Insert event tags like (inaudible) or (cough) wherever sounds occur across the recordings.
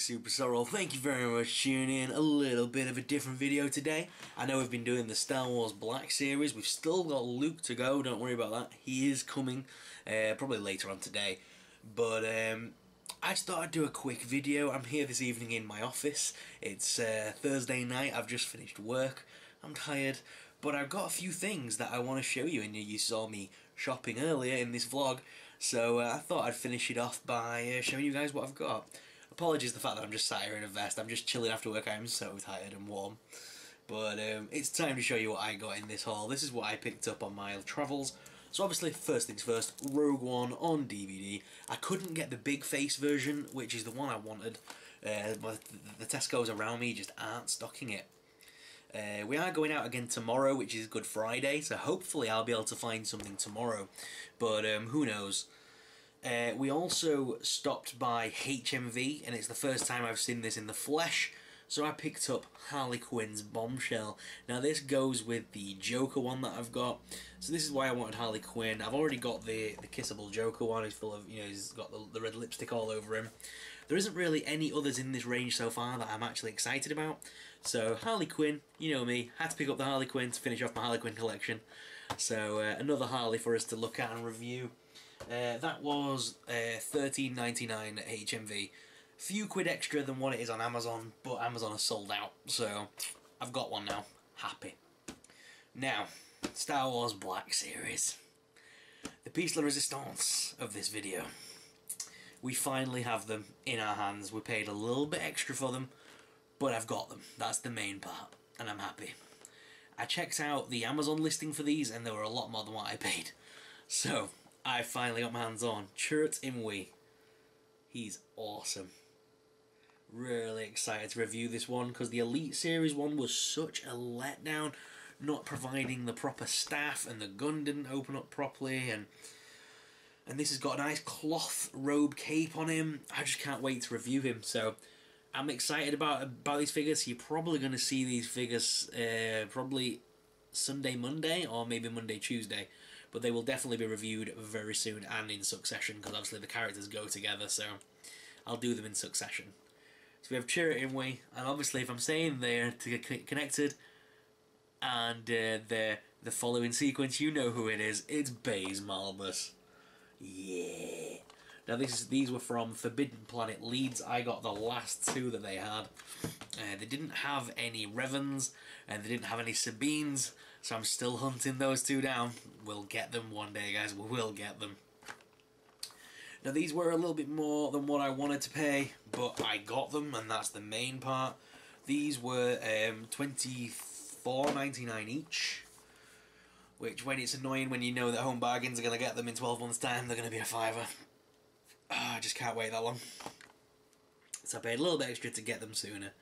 Super Sorrell. Thank you very much for tuning in. A little bit of a different video today. I know we've been doing the Star Wars Black series. We've still got Luke to go. Don't worry about that. He is coming uh, probably later on today. But um, I just thought I'd do a quick video. I'm here this evening in my office. It's uh, Thursday night. I've just finished work. I'm tired. But I've got a few things that I want to show you. And you saw me shopping earlier in this vlog. So uh, I thought I'd finish it off by uh, showing you guys what I've got. Apologies the fact that I'm just sat here in a vest. I'm just chilling after work. I'm so tired and warm. But um, it's time to show you what I got in this haul. This is what I picked up on my travels. So obviously, first things first, Rogue One on DVD. I couldn't get the big face version, which is the one I wanted. Uh, the Tesco's around me just aren't stocking it. Uh, we are going out again tomorrow, which is Good Friday, so hopefully I'll be able to find something tomorrow. But um, who knows. Uh, we also stopped by HMV, and it's the first time I've seen this in the flesh. So I picked up Harley Quinn's Bombshell. Now this goes with the Joker one that I've got. So this is why I wanted Harley Quinn. I've already got the, the kissable Joker one. He's full of, you know, he's got the, the red lipstick all over him. There isn't really any others in this range so far that I'm actually excited about. So Harley Quinn, you know me, had to pick up the Harley Quinn to finish off my Harley Quinn collection. So uh, another Harley for us to look at and review. Uh, that was uh, 13.99 at HMV few quid extra than what it is on Amazon, but Amazon has sold out, so I've got one now. Happy. Now, Star Wars Black Series. The piece de resistance of this video. We finally have them in our hands. We paid a little bit extra for them, but I've got them. That's the main part, and I'm happy. I checked out the Amazon listing for these, and they were a lot more than what I paid. So, I finally got my hands on Chirrut Îmwe. He's awesome really excited to review this one because the Elite Series one was such a letdown, not providing the proper staff and the gun didn't open up properly and and this has got a nice cloth robe cape on him. I just can't wait to review him. So I'm excited about about these figures. You're probably going to see these figures uh, probably Sunday, Monday, or maybe Monday, Tuesday. But they will definitely be reviewed very soon and in succession because obviously the characters go together. So I'll do them in succession. So we have Chirrut Îmwe, and obviously if I'm saying they're to get connected, and uh, the the following sequence, you know who it is. It's Baze Malbus. Yeah. Now this is, these were from Forbidden Planet Leeds. I got the last two that they had. Uh, they didn't have any Revans, and they didn't have any Sabines, so I'm still hunting those two down. We'll get them one day, guys. We will get them. Now these were a little bit more than what I wanted to pay, but I got them, and that's the main part. These were um, twenty four ninety nine each, which when it's annoying when you know that Home Bargains are going to get them in 12 months' time, they're going to be a fiver. Oh, I just can't wait that long. So I paid a little bit extra to get them sooner.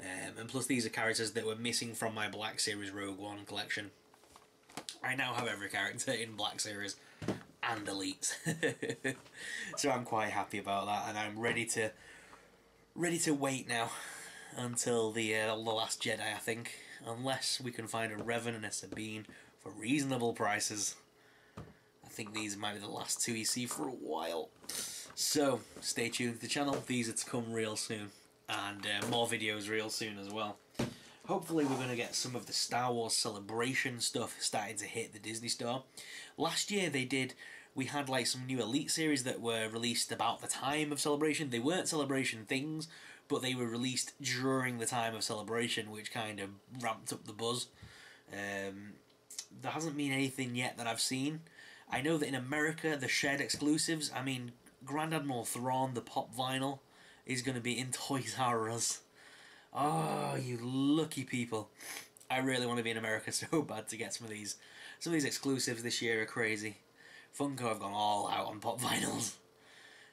Um, and plus these are characters that were missing from my Black Series Rogue One collection. I now have every character in Black Series and elites. (laughs) so I'm quite happy about that, and I'm ready to ready to wait now until the uh, the Last Jedi. I think, unless we can find a Revan and a Sabine for reasonable prices. I think these might be the last two you see for a while. So stay tuned to the channel. These are to come real soon, and uh, more videos real soon as well. Hopefully we're going to get some of the Star Wars Celebration stuff starting to hit the Disney Store. Last year they did, we had like some new Elite series that were released about the time of Celebration. They weren't Celebration things, but they were released during the time of Celebration, which kind of ramped up the buzz. Um, there hasn't been anything yet that I've seen. I know that in America, the shared exclusives, I mean, Grand Admiral Thrawn, the pop vinyl, is going to be in Toys R Us. Oh, you lucky people. I really want to be in America (laughs) so bad to get some of these. Some of these exclusives this year are crazy. Funko have gone all out on pop (laughs) vinyls.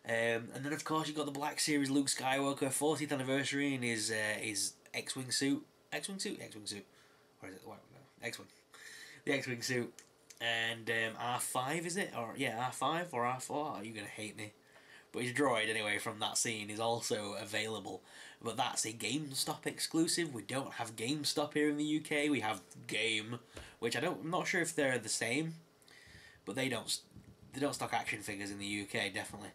Um, and then of course you've got the Black Series Luke Skywalker 40th anniversary in his uh, his X-wing suit. X-wing suit, X-wing suit. Or is it? What? No, X-wing. The X-wing suit. And um, R5 is it? Or yeah, R5 or R4? Oh, you're gonna hate me. But his droid, anyway, from that scene is also available. But that's a GameStop exclusive. We don't have GameStop here in the UK. We have Game, which I don't. I'm not sure if they're the same, but they don't. They don't stock action figures in the UK, definitely.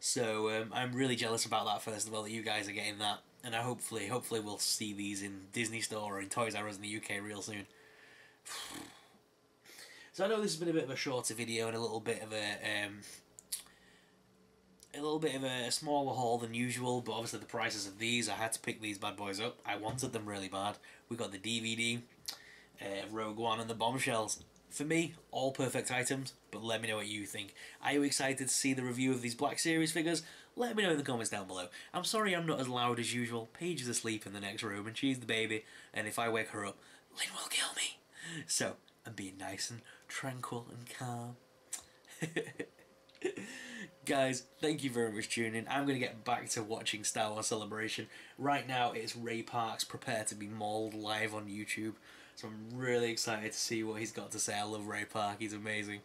So um, I'm really jealous about that. First of all, that you guys are getting that, and I hopefully, hopefully, we'll see these in Disney Store or in Toys R Us in the UK real soon. (sighs) So I know this has been a bit of a shorter video and a little bit of a um, a little bit of a smaller haul than usual, but obviously the prices of these, I had to pick these bad boys up. I wanted them really bad. We got the DVD, uh, Rogue One, and the Bombshells. For me, all perfect items, but let me know what you think. Are you excited to see the review of these Black Series figures? Let me know in the comments down below. I'm sorry I'm not as loud as usual. Paige is asleep in the next room, and she's the baby, and if I wake her up, Lynn will kill me. So, I'm being nice and tranquil and calm. (laughs) Guys, thank you very much for tuning in. I'm going to get back to watching Star Wars Celebration. Right now, it's Ray Park's Prepare to be Mauled live on YouTube. So I'm really excited to see what he's got to say. I love Ray Park, he's amazing.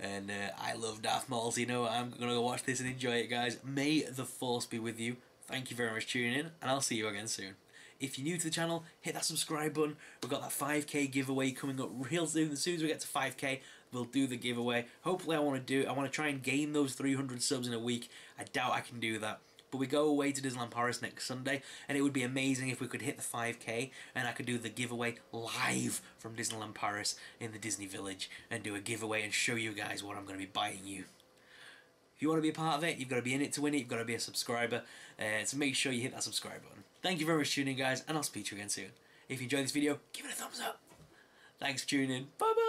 And uh, I love Darth Maul, so you know? I'm going to go watch this and enjoy it, guys. May the Force be with you. Thank you very much for tuning in, and I'll see you again soon. If you're new to the channel, hit that subscribe button. We've got that 5k giveaway coming up real soon. As soon as we get to 5k, we'll do the giveaway. Hopefully I want to do I want to try and gain those 300 subs in a week. I doubt I can do that. But we go away to Disneyland Paris next Sunday, and it would be amazing if we could hit the 5k and I could do the giveaway live from Disneyland Paris in the Disney Village and do a giveaway and show you guys what I'm going to be buying you. If you want to be a part of it, you've got to be in it to win it, you've got to be a subscriber. Uh, so make sure you hit that subscribe button. Thank you very much for tuning in, guys, and I'll speak to you again soon. If you enjoyed this video, give it a thumbs up. Thanks for tuning in. Bye bye.